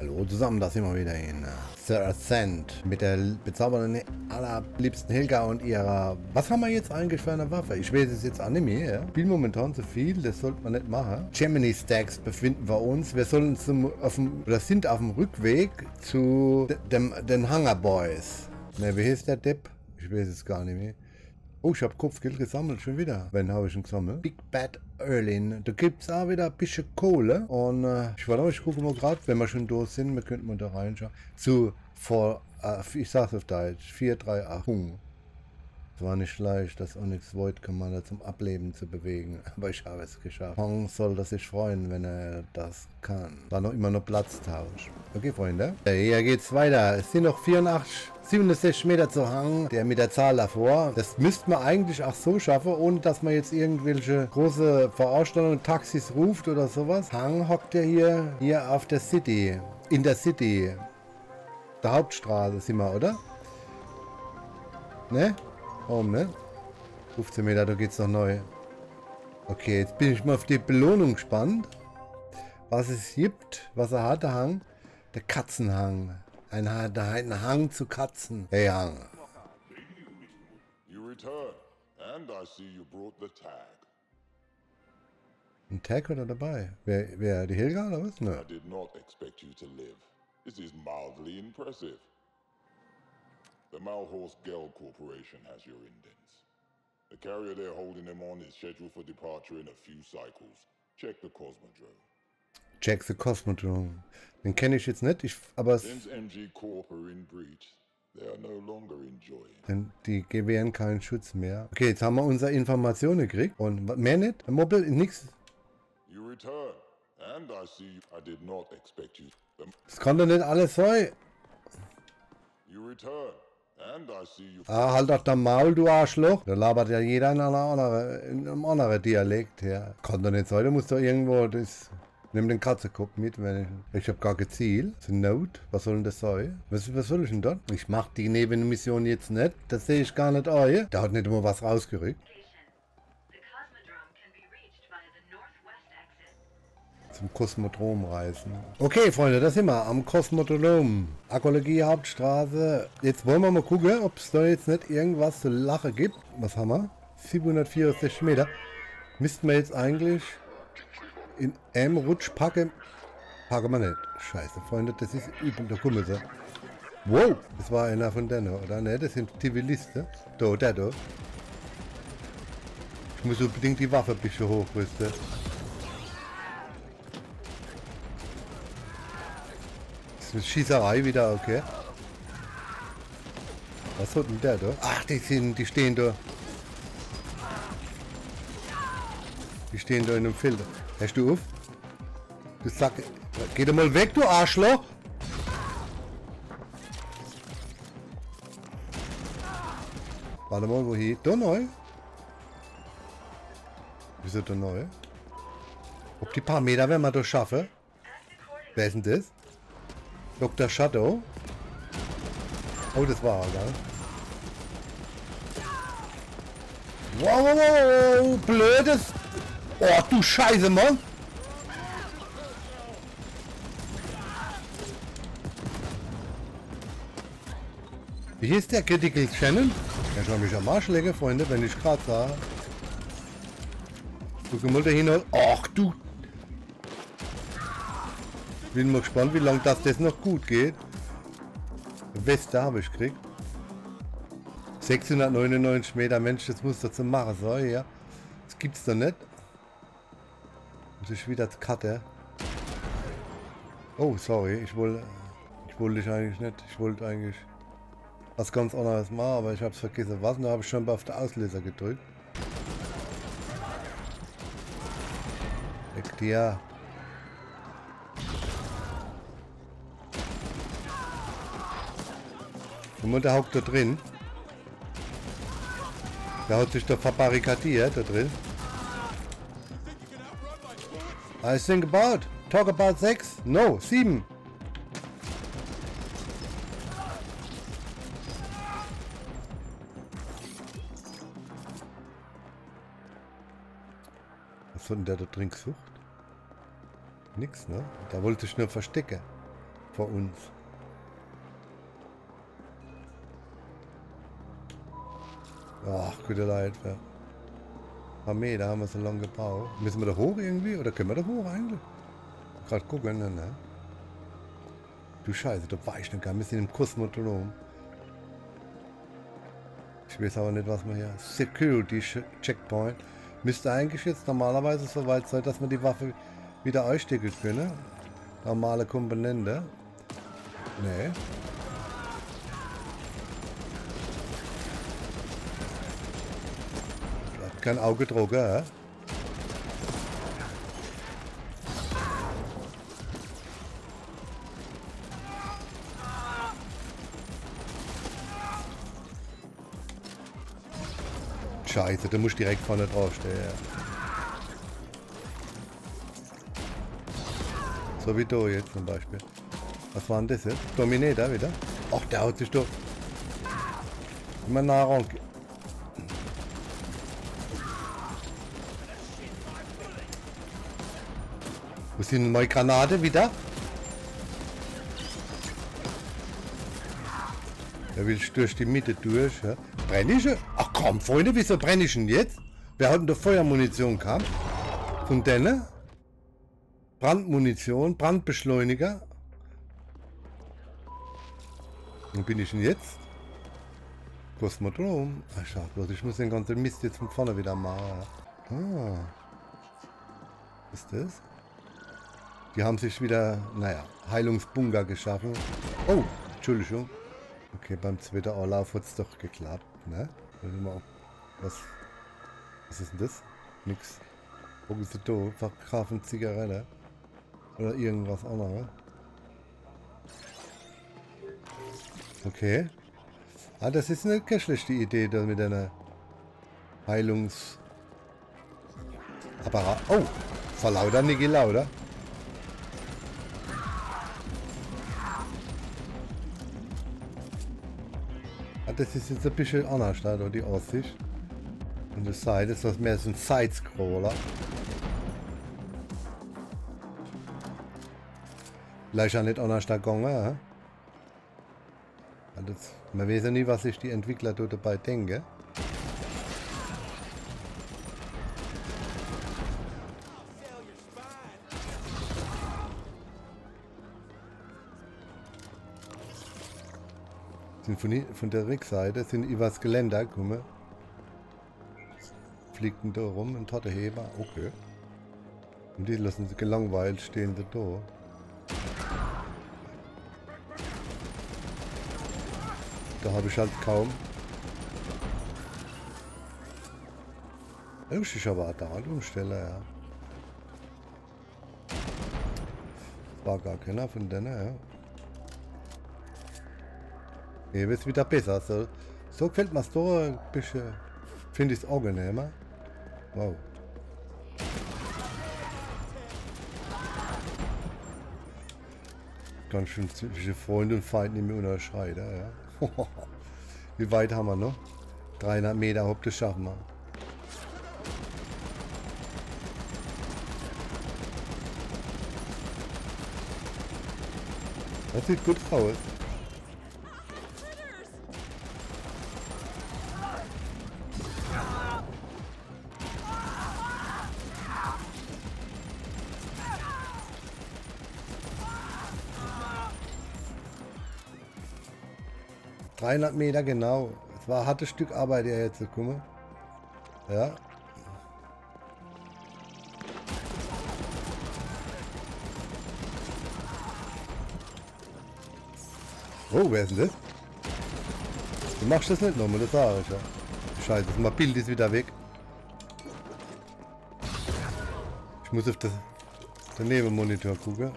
Hallo zusammen, da sind wir wieder in äh, Sir Ascent mit der bezaubernden, allerliebsten Helga und ihrer... Was haben wir jetzt eigentlich für eine Waffe? Ich weiß es jetzt auch nicht mehr. Spiel momentan zu viel, das sollte man nicht machen. Gemini Stacks befinden wir uns. Wir sollen zum, auf dem, oder sind auf dem Rückweg zu dem, den Hunger Boys. Ne, wie heißt der Depp? Ich weiß es gar nicht mehr. Oh, ich habe Kopfgeld gesammelt, schon wieder. Wann habe ich ihn gesammelt? Big Bad Erlin. Da gibt es auch wieder ein bisschen Kohle. Und äh, ich wollte auch, ich gucke mal gerade, wenn wir schon durch sind, wir könnten mal da reinschauen. Zu, vor, äh, ich sag's auf Deutsch, 438 Hung. Es war nicht leicht, das Onyx Void Commander zum Ableben zu bewegen, aber ich habe es geschafft. Hong soll sich freuen, wenn er das kann. War noch immer noch Platztausch. Okay, Freunde. Hier geht's weiter. Es sind noch 84 67 Meter zu Hang, der mit der Zahl davor. Das müsste man eigentlich auch so schaffen, ohne dass man jetzt irgendwelche große Veranstaltungen, Taxis ruft oder sowas. Hang hockt ja hier, hier auf der City, in der City. Der Hauptstraße sind wir, oder? Ne? Warum, ne? 15 Meter, da geht's noch neu. Okay, jetzt bin ich mal auf die Belohnung gespannt. Was es gibt, was er hat, der Hang. Der Katzenhang. Ein, ein Hang zu Katzen. Hey, Hang. You return, and I see you brought the tag. Ein Tag oder dabei? Wer, wer die Helga oder was? Ne. I did not expect you to live. This is mildly impressive. The Malhorse Gel Corporation has your indents. The carrier they're holding them on is scheduled for departure in a few cycles. Check the Cosmodrome. Check the Cosmodrome. Den kenne ich jetzt nicht, ich, aber es... Denn die gewähren keinen Schutz mehr. Okay, jetzt haben wir unsere Informationen gekriegt. Und mehr nicht? Mobil, nix. Das kann doch nicht alles sein. Ah, halt doch der Maul, du Arschloch. Da labert ja jeder in, einer anderen, in einem anderen Dialekt her. Kann doch nicht sein, du musst doch irgendwo das... Nimm den Katzenkopf mit, wenn ich... Ich habe gar gezielt. Das ist eine Note. Was soll denn das sein? Was, was soll ich denn dort? Ich mache die Nebenmission jetzt nicht. Das sehe ich gar nicht ein. Der hat nicht immer was rausgerückt. Zum Kosmodrom reisen. Okay, Freunde, da sind wir am Kosmodrom. Arkologie Hauptstraße. Jetzt wollen wir mal gucken, ob es da jetzt nicht irgendwas zu lachen gibt. Was haben wir? 764 Meter. Müssten wir jetzt eigentlich in einem Rutsch packen. Packen wir nicht. Scheiße, Freunde, das ist übel. Da kommen sie. Wow, das war einer von denen, oder? Ne, das sind Zivilisten. Da, der da. Ich muss unbedingt die Waffe ein bisschen hochrüsten. Ist eine Schießerei wieder, okay. Was hat denn der da? Ach, die sind, die stehen da. Die stehen da in einem Filter. Hörst du auf? Du Sack. Geh doch mal weg, du Arschloch! Warte mal, wo hier? Da neu? Wieso da neu? Ob die paar Meter werden wir doch schaffen? Wer ist denn das? Dr. Shadow? Oh, das war er, gell? Wow, wow, wow, blödes Oh, du Scheiße, Mann! Wie ist der Critical Channel? Der soll mich am Arsch legen, Freunde, wenn ich gerade sah. Mal da hin. Ach du! Bin mal gespannt, wie lange das, das noch gut geht. Weste habe ich gekriegt. 699 Meter, Mensch, das muss zum machen sein, ja. Das gibt's doch nicht. Muss ich wieder Karte. Oh, sorry, ich wollte ich wollte dich eigentlich nicht. Ich wollte eigentlich was ganz anderes machen, aber ich habe es vergessen. Was? Da habe ich schon auf der Auslöser gedrückt. Weg dir. Und der hockt da drin. Der hat sich da verbarrikadiert da drin. I think about. Talk about six? No, sieben. Was hat denn der da drin gesucht? Nix, ne? Da wollte ich nur verstecken. vor uns. Ach, gute Leid. Paar Meter haben wir so lange gebaut. Müssen wir da hoch irgendwie? Oder können wir da hoch eigentlich? Gerade gucken, ne? Du Scheiße, da war ich noch gar nicht. Wir sind im Kosmodrom. Ich weiß aber nicht, was wir hier... Security Checkpoint. Müsste eigentlich jetzt normalerweise so weit sein, dass wir die Waffe wieder ausstecken können. Normale Komponente. Nee. Kein Auge drucken, hä? Scheiße, du musst direkt vorne draufstehen. So wie da jetzt zum Beispiel. Was war denn das jetzt? Dominator wieder? Ach, der haut sich doch. Immer nah sind denn meine Granate wieder? Er will durch die Mitte durch. Ja. Brenne ich? Ach komm, Freunde, wieso brenne ich denn jetzt? Wir hatten doch Feuermunition gehabt. Von denen? Brandmunition, Brandbeschleuniger. Wo bin ich denn jetzt? Kosmodrom. Ach, schau bloß, ich muss den ganzen Mist jetzt von vorne wieder machen. Ah. Was ist das? Die haben sich wieder, naja, Heilungsbunker geschaffen. Oh, Entschuldigung. Okay, beim zweiten Anlauf hat es doch geklappt, ne? Was, was ist denn das? Nix. Da, verkaufen Zigarette. Oder irgendwas anderes. Okay. Ah, das ist eine schlechte Idee, da mit einer Heilungs... Apparat. Oh! Verlauter, Niki Lauter. Das ist jetzt ein bisschen anders, da, die Aussicht. Und das Seite ist das mehr so ein Sidescroller. Vielleicht auch nicht anders gegangen. Ja? Das, man weiß ja nie, was sich die Entwickler dort dabei denken. Sind von, von der Rückseite sind übers Geländer gekommen. Fliegten da rum und hat Heber. Okay. Und die lassen sich gelangweilt stehen sie da. Da habe ich halt kaum. Das ist aber da an Umstelle, ja. War gar keiner von denen, ja. Wird es wieder besser. So, so gefällt mir es da ein bisschen. Finde ich es angenehmer. Wow. Ganz schön zwischen Freund und Feind nicht mehr unterscheiden, ja. Wie weit haben wir noch? 300 Meter, ob das schaffen wir. Das sieht gut aus. 300 Meter genau. Es war ein hartes Stück Arbeit, ja jetzt, guck mal. Ja. Oh, wer ist denn das? Du machst das nicht nochmal, das sage ich ja. Scheiße, mein Bild ist wieder weg. Ich muss auf das, den Nebenmonitor gucken.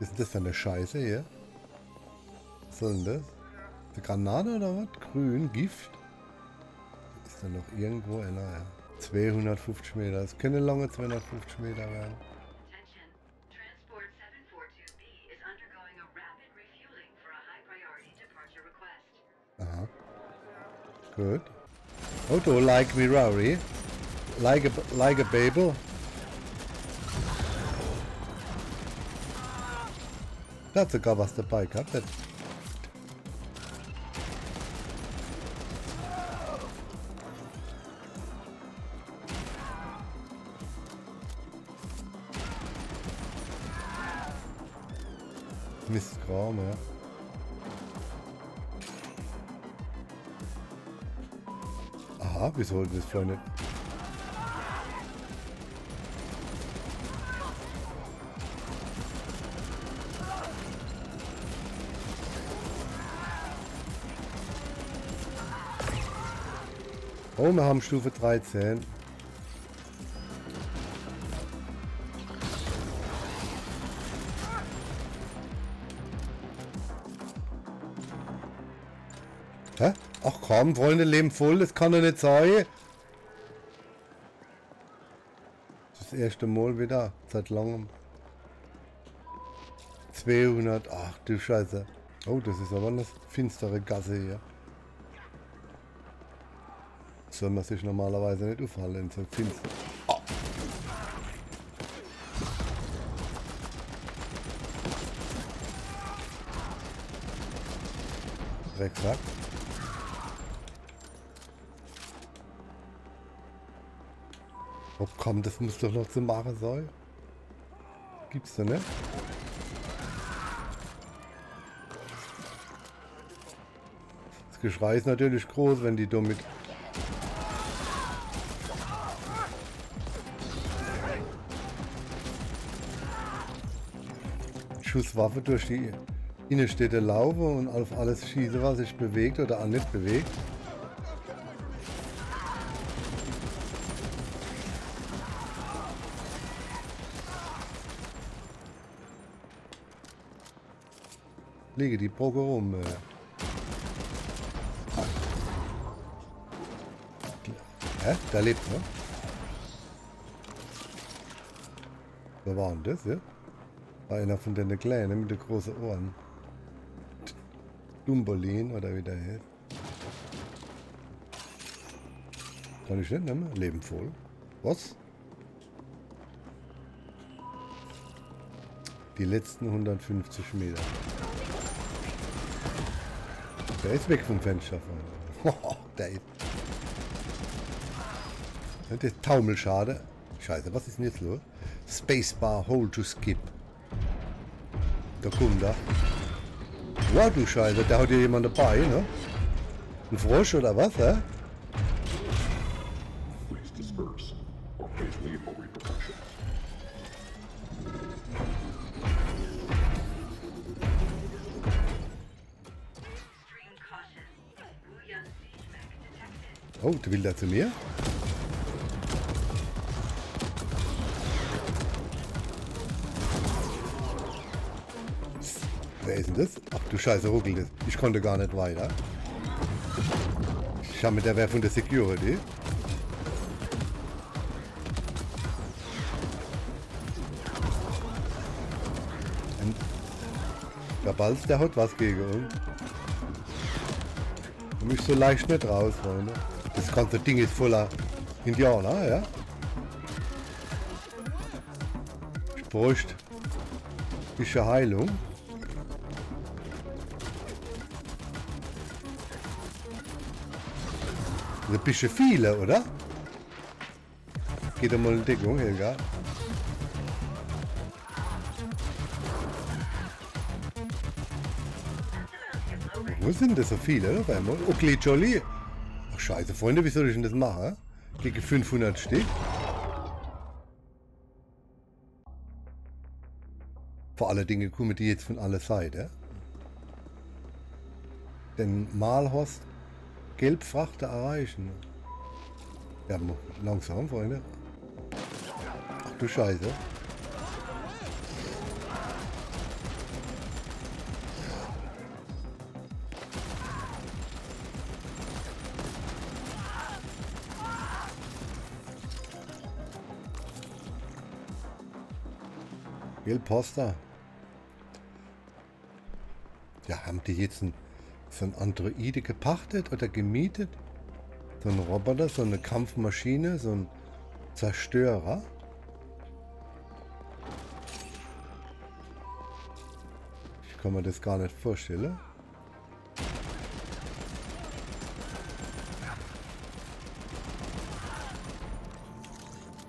Ist das für eine Scheiße hier? Was soll denn das? Eine Granate oder was? Grün, Gift. Ist da noch irgendwo einer? Ja. 250 Meter. Das können lange 250 Meter werden. Aha. Gut. Auto like me Rory. Like a, like a Babel. Da hat sogar was dabei gehabt. Mistkram, ja. Aha, wieso wollten das vorhin nicht? Oh, wir haben Stufe 13. komm, Freunde, Leben voll, das kann doch nicht sein. Das erste Mal wieder, seit langem. 200, ach du Scheiße. Oh, das ist aber eine finstere Gasse hier. Soll man sich normalerweise nicht auffallen, so finster. Ah. Drecksack. Oh komm, das muss doch noch zu machen sein. Gibt's da nicht? Das Geschrei ist natürlich groß, wenn die damit... Schusswaffe durch die Innenstädte laufen und auf alles schieße, was sich bewegt oder auch nicht bewegt. Lege die Brocke rum. Äh. Hä? Da lebt ne? Wer war denn das, ja? War einer von den Kleinen mit den großen Ohren. Dumbolin oder wie der heißt. Kann ich nicht nehmen? Leben voll. Was? Die letzten 150 Meter. Der ist weg vom Fenster. Freunde. der ist. Das ist Taumelschade. Scheiße, was ist denn jetzt los? Spacebar, hold to skip. Da kommt er. Wow, du Scheiße, da hat hier jemand dabei, ne? Ein Frosch oder was, hä? Oh, der will da zu mir? Wer ist denn das? Ach du Scheiße, ruckelt das. Ich konnte gar nicht weiter. Ich habe mit der wer von der Security. Der Balz, der hat was gegen uns. Komm ich so leicht nicht raus, Freunde. Das ganze Ding ist voller Indianer, ja? Ich bräuchte ein bisschen Heilung. Ein bisschen viele, oder? Geht doch mal in Deckung, Helga. Wo sind das so viele auf einmal? Okay, Jolly. Scheiße, Freunde, wie soll ich denn das machen? Gegen 500 Stück? Vor allen Dingen kommen die jetzt von aller Seiten. Den Malhorst Gelbfrachter erreichen. Ja, langsam, Freunde. Ach du Scheiße. Gelbposter. Ja, haben die jetzt ein, so ein Androide gepachtet oder gemietet? So ein Roboter, so eine Kampfmaschine, so ein Zerstörer? Ich kann mir das gar nicht vorstellen.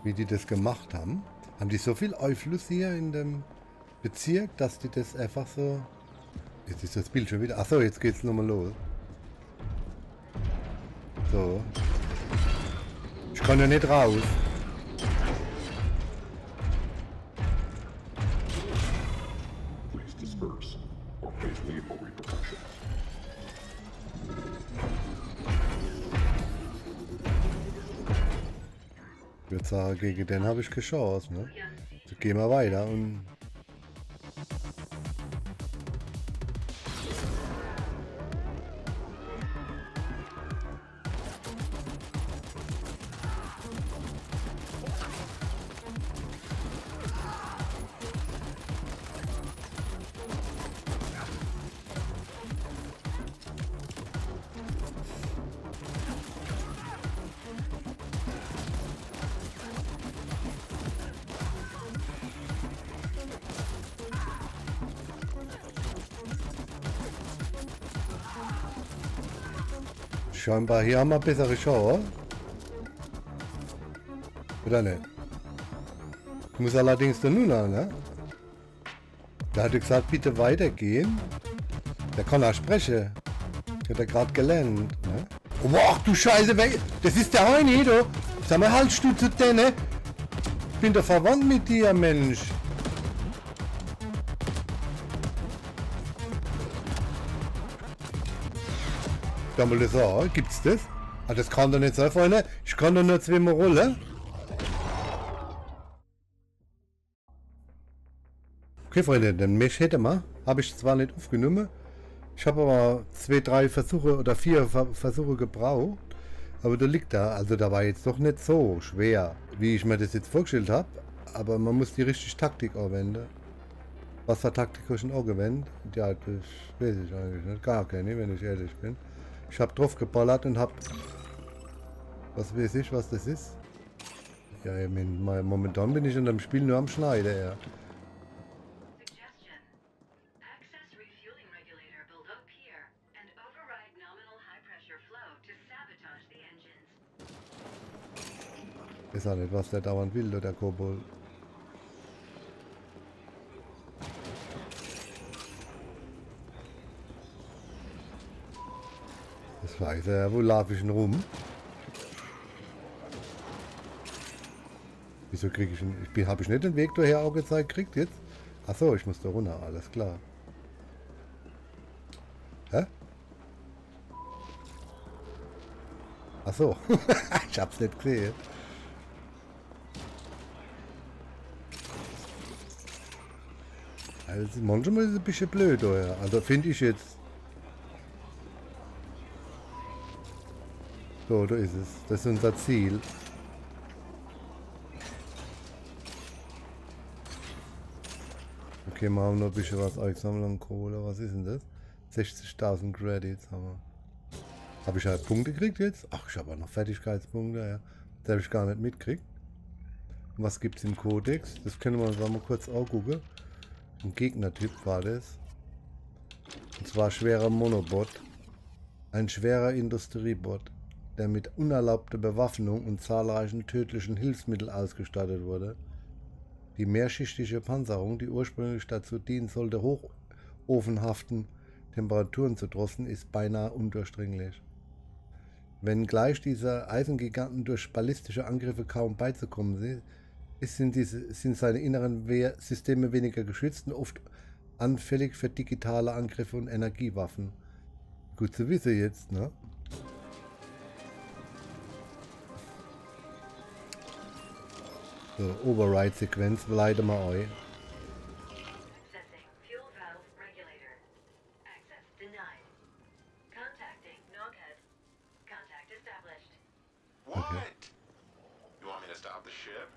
Wie die das gemacht haben. Haben die so viel Einfluss hier in dem Bezirk, dass die das einfach so... Jetzt ist das Bild schon wieder... Achso, jetzt geht's nochmal los. So. Ich kann ja nicht raus. Ich würde sagen, gegen den habe ich keine Chance. Ne? Gehen wir weiter und scheinbar hier haben wir bessere Chance. Oder nicht? Ich muss allerdings der Nuna, ne? Der hatte gesagt, bitte weitergehen. Der kann auch sprechen. Hat er gerade gelernt, ne? Oh, ach du Scheiße, das ist der Heini, du. Sag mal, haltst du zu denen? Ich bin doch verwandt mit dir, Mensch. Da mal sagen, gibt's das? Ah, das kann doch nicht sein, Freunde. Ich kann doch nur zweimal rollen. Okay, Freunde, den Mesh hätte man. Habe ich zwar nicht aufgenommen. Ich habe aber zwei, drei Versuche oder vier Ver Versuche gebraucht. Aber da liegt da. Also da war jetzt doch nicht so schwer, wie ich mir das jetzt vorgestellt habe. Aber man muss die richtige Taktik anwenden. Was für Taktik habe ich denn auch gewendet? Ja, das weiß ich eigentlich nicht. Gar keine, wenn ich ehrlich bin. Ich habe drauf geballert und habe... Was weiß ich, was das ist? Ja, ich mein, momentan bin ich in dem Spiel nur am Schneiden, ja. Ist auch nicht, was der dauernd will, der Kobold. Ja, wo laufe ich denn rum? Wieso kriege ich ihn? Ich habe ich nicht den Weg daher auch gezeigt gekriegt jetzt? Achso, ich muss da runter, alles klar. Hä? Achso, ich hab's nicht gesehen. Also manchmal ist es ein bisschen blöd, ja. Also finde ich jetzt. So, da ist es. Das ist unser Ziel. Okay, wir haben noch ein bisschen was eingesammelt an Kohle. Was ist denn das? 60.000 Credits haben wir. Habe ich halt Punkte gekriegt jetzt? Ach, ich habe auch noch Fertigkeitspunkte, ja. Das habe ich gar nicht mitgekriegt. Was gibt es im Kodex? Das können wir uns auch mal kurz angucken. Ein Gegnertyp war das. Und zwar schwerer Monobot. Ein schwerer Industriebot, der mit unerlaubter Bewaffnung und zahlreichen tödlichen Hilfsmitteln ausgestattet wurde. Die mehrschichtige Panzerung, die ursprünglich dazu dienen sollte, hochofenhaften Temperaturen zu trotzen, ist beinahe undurchdringlich. Wenngleich diese Eisengiganten durch ballistische Angriffe kaum beizukommen sind, sind, diese, sind seine inneren Wehr Systeme weniger geschützt und oft anfällig für digitale Angriffe und Energiewaffen. Gut zu wissen jetzt, ne? Denied. Contacting Noghead. Contact established. What? You want me to stop the ship?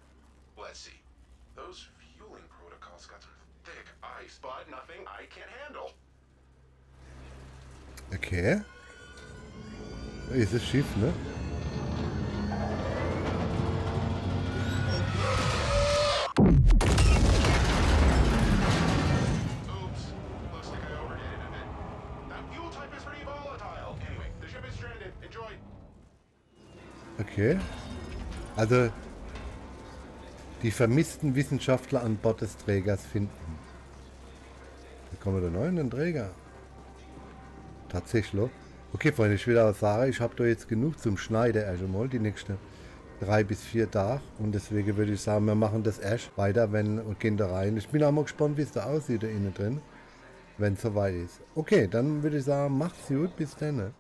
Let's see. Those fueling protocols got some thick ice, but nothing I can't handle. Okay. Da ist das Schiff, ne? Okay. Also die vermissten Wissenschaftler an Bord des Trägers finden. Da kommen wir da neu in den Träger. Tatsächlich. Okay, Freunde, ich will aber sagen, ich habe da jetzt genug zum Schneiden erst einmal, die nächsten drei bis vier Tage. Und deswegen würde ich sagen, wir machen das erst weiter, wenn und gehen da rein. Ich bin auch mal gespannt, wie es da aussieht da innen drin, wenn es soweit ist. Okay, dann würde ich sagen, macht's gut, bis dann.